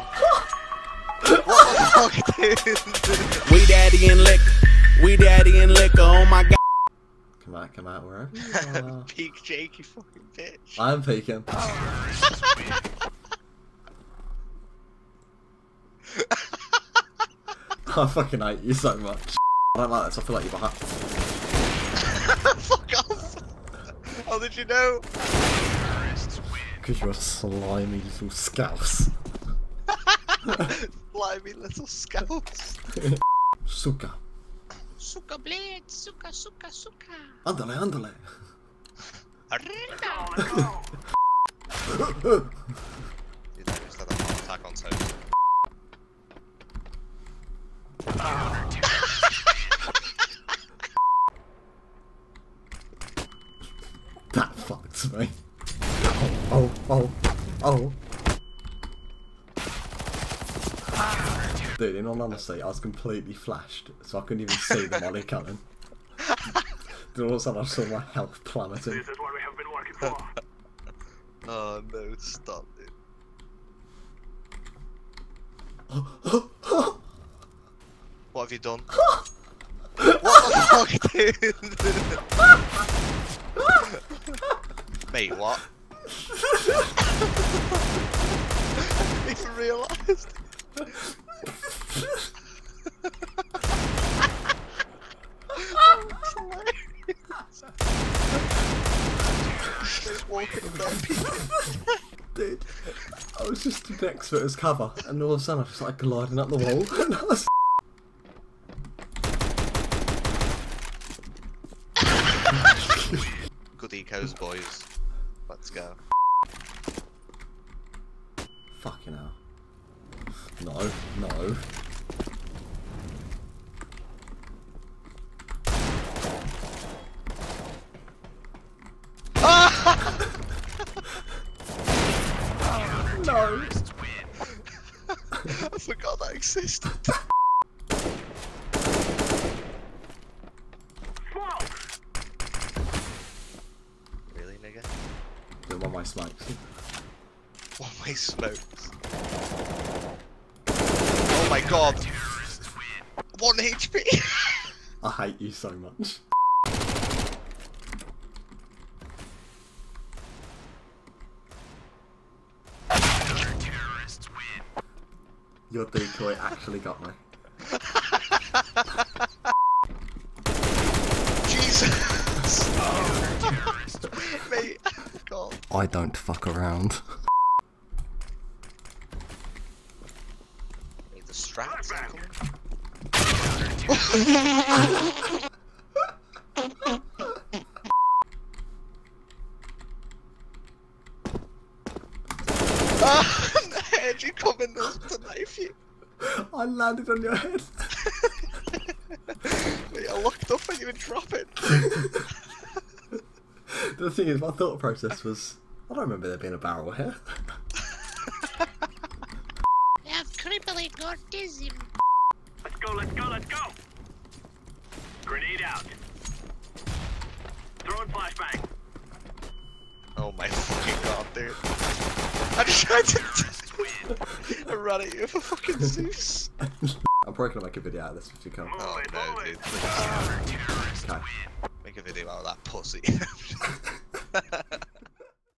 done? what the fuck, dude? We daddy and liquor. We daddy and liquor. Oh my god. Come out, come out, wherever you are. Peek Jake, you fucking bitch. I'm peeking. Oh. I fucking hate you so much. I don't like this, I feel like you're behind. Fuck off! How did you know? Because you're a slimy little scouse. Slimy little scouts. Suka. Suka blade, suka, suka, suka. Andale, andale. You know, just had a heart attack on toast. that fucks me. Oh, oh, oh, oh. Dude, in all honesty, I was completely flashed, so I couldn't even see the molly coming. Then all of a sudden I saw my health plummeting. This is what we have been working for. Oh no, stop it. What have you done? what the fuck, dude? Mate, what? even realised. That's hilarious. Just walking in there, peeking. Dude, I was just next to it as cover, and all of a sudden I was like gliding up the wall, and I was Good ecos, boys. Let's go. Fucking hell. No, no. No! I forgot that existed. really, nigga? Doing one way smokes. One way smokes. Oh my god! One HP! I hate you so much. Your decoy actually got me. Jesus! Mate, god. I don't fuck around. The strats. Ah, head you come in this to knife you. I landed on your head. Mate, I looked up and you were dropping. the thing is, my thought process was, I don't remember there being a barrel here. They have crippling autism. Let's go, let's go, let's go! Grenade out. Throwing flashbang. Oh my fucking god, dude. I just tried to. I ran at you for fucking Zeus. I'm probably gonna make a video out of this if you come. Oh Move it, no, dude. Okay. Make a video out of that pussy.